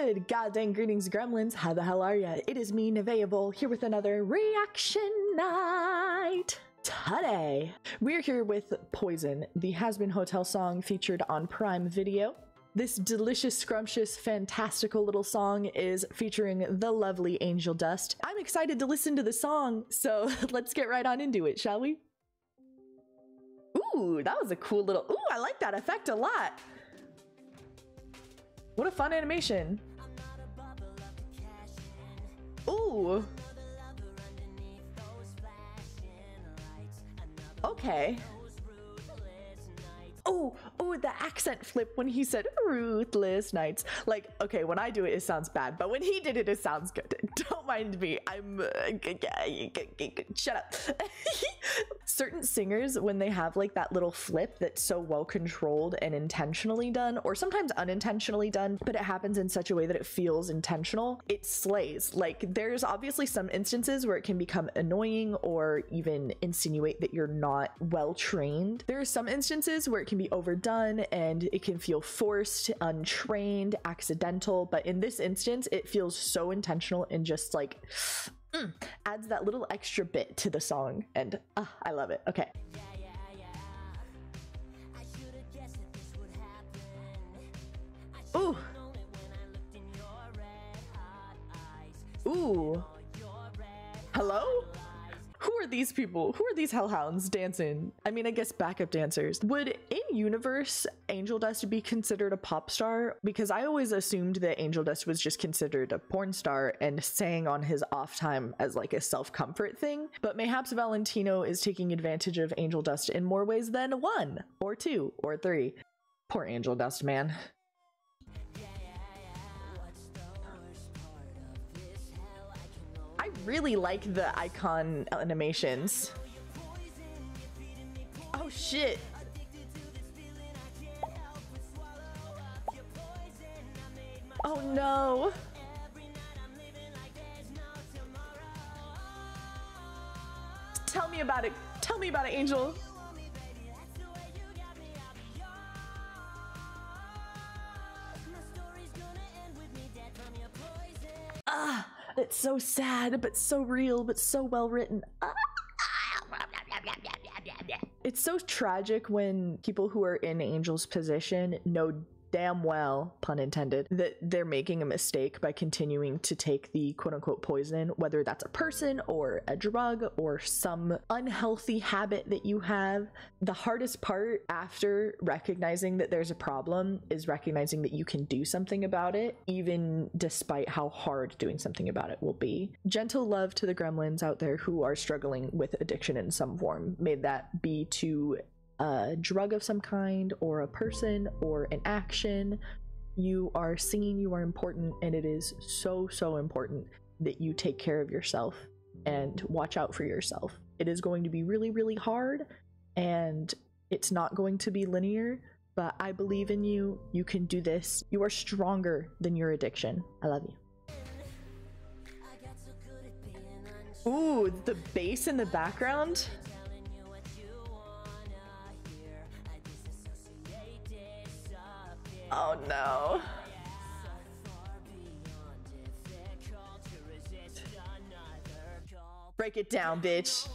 Good goddamn greetings, gremlins. How the hell are ya? It is me, Nevaeh Evol, here with another reaction night. Today, we're here with Poison, the Hazbin Hotel song featured on Prime Video. This delicious, scrumptious, fantastical little song is featuring the lovely Angel Dust. I'm excited to listen to the song, so let's get right on into it, shall we? Ooh, that was a cool little. Ooh, I like that effect a lot. What a fun animation. Okay. The accent flip when he said ruthless nights. Like, okay, when I do it, it sounds bad, but when he did it, it sounds good. Don't mind me. I'm. Uh, shut up. Certain singers, when they have like that little flip that's so well controlled and intentionally done, or sometimes unintentionally done, but it happens in such a way that it feels intentional, it slays. Like, there's obviously some instances where it can become annoying or even insinuate that you're not well trained. There are some instances where it can be overdone and it can feel forced, untrained, accidental. But in this instance, it feels so intentional and just like mm, adds that little extra bit to the song. And uh, I love it. Okay. Ooh. Ooh. Hello? These people? Who are these hellhounds dancing? I mean, I guess backup dancers. Would in universe Angel Dust be considered a pop star? Because I always assumed that Angel Dust was just considered a porn star and sang on his off time as like a self comfort thing. But mayhaps Valentino is taking advantage of Angel Dust in more ways than one, or two, or three. Poor Angel Dust, man. Really like the icon animations. Oh shit. Oh no. Tell me about it. Tell me about it, Angel. It's so sad, but so real, but so well written. Ah. It's so tragic when people who are in Angel's position know damn well, pun intended, that they're making a mistake by continuing to take the quote unquote poison, whether that's a person or a drug or some unhealthy habit that you have. The hardest part after recognizing that there's a problem is recognizing that you can do something about it, even despite how hard doing something about it will be. Gentle love to the gremlins out there who are struggling with addiction in some form. May that be to a drug of some kind or a person or an action. You are singing, you are important, and it is so, so important that you take care of yourself and watch out for yourself. It is going to be really, really hard and it's not going to be linear, but I believe in you. You can do this. You are stronger than your addiction. I love you. Ooh, the bass in the background. Oh no. Break it down, bitch.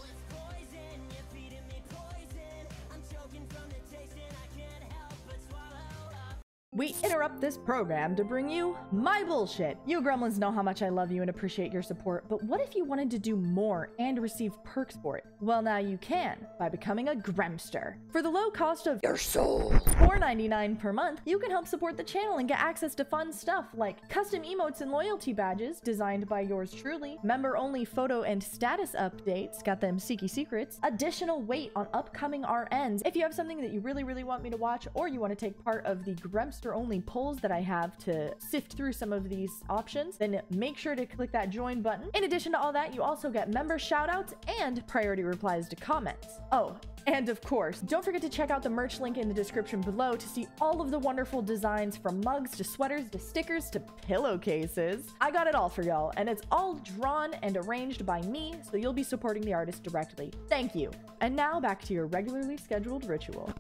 Interrupt this program to bring you my bullshit. You gremlins know how much I love you and appreciate your support, but what if you wanted to do more and receive perks for it? Well, now you can by becoming a Gremster. For the low cost of your soul, $4.99 per month, you can help support the channel and get access to fun stuff like custom emotes and loyalty badges designed by yours truly, member-only photo and status updates, got them seeky secrets, additional weight on upcoming RNs. If you have something that you really, really want me to watch or you want to take part of the Gremster only that I have to sift through some of these options, then make sure to click that join button. In addition to all that, you also get member shoutouts and priority replies to comments. Oh, and of course, don't forget to check out the merch link in the description below to see all of the wonderful designs from mugs to sweaters to stickers to pillowcases. I got it all for y'all, and it's all drawn and arranged by me, so you'll be supporting the artist directly. Thank you. And now back to your regularly scheduled ritual.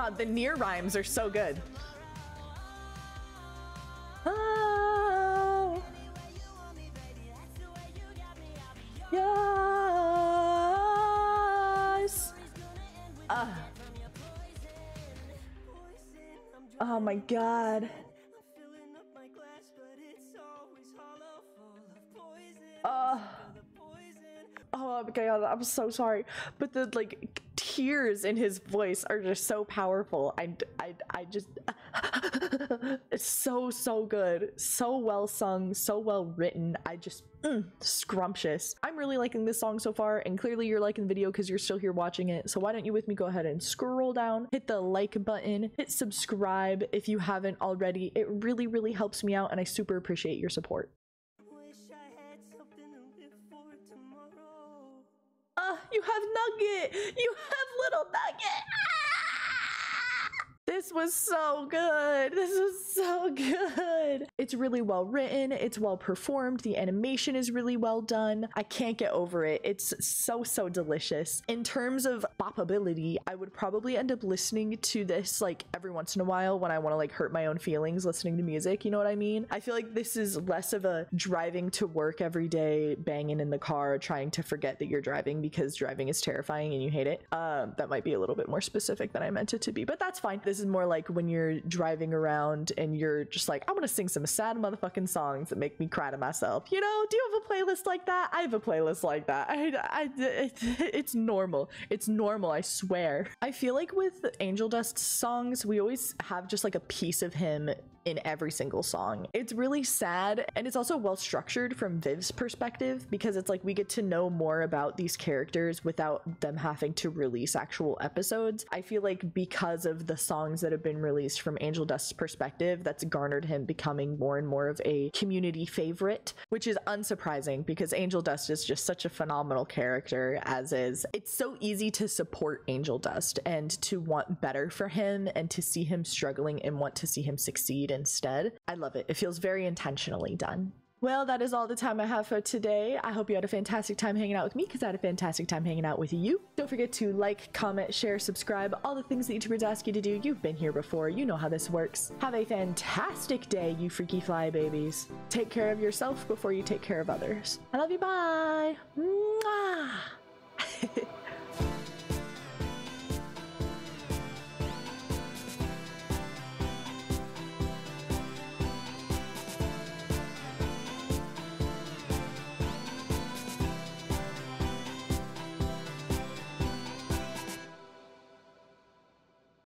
God, the near rhymes are so good. Oh. Yes. Uh. Oh my god. Uh. Oh my god, I'm so sorry. But the like tears in his voice are just so powerful. I, I, I just, it's so, so good. So well sung, so well written. I just, mm, scrumptious. I'm really liking this song so far, and clearly you're liking the video because you're still here watching it. So why don't you with me go ahead and scroll down, hit the like button, hit subscribe if you haven't already. It really, really helps me out, and I super appreciate your support. You have Nugget! You have little Nugget! This was so good. This was so good. It's really well written. It's well performed. The animation is really well done. I can't get over it. It's so, so delicious. In terms of boppability, I would probably end up listening to this like every once in a while when I want to like hurt my own feelings listening to music. You know what I mean? I feel like this is less of a driving to work every day, banging in the car, trying to forget that you're driving because driving is terrifying and you hate it. Um, that might be a little bit more specific than I meant it to be, but that's fine. This is more like when you're driving around and you're just like, I'm gonna sing some sad motherfucking songs that make me cry to myself. You know, do you have a playlist like that? I have a playlist like that. I, I, it, it's normal. It's normal, I swear. I feel like with Angel Dust songs, we always have just like a piece of him in every single song. It's really sad and it's also well structured from Viv's perspective because it's like we get to know more about these characters without them having to release actual episodes. I feel like because of the songs that have been released from Angel Dust's perspective, that's garnered him becoming more and more of a community favorite, which is unsurprising because Angel Dust is just such a phenomenal character as is. It's so easy to support Angel Dust and to want better for him and to see him struggling and want to see him succeed instead. I love it. It feels very intentionally done. Well, that is all the time I have for today. I hope you had a fantastic time hanging out with me because I had a fantastic time hanging out with you. Don't forget to like, comment, share, subscribe, all the things that YouTubers ask you to do. You've been here before. You know how this works. Have a fantastic day, you freaky fly babies. Take care of yourself before you take care of others. I love you. Bye. Mwah.